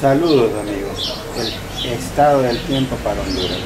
Saludos amigos, el estado del tiempo para Honduras.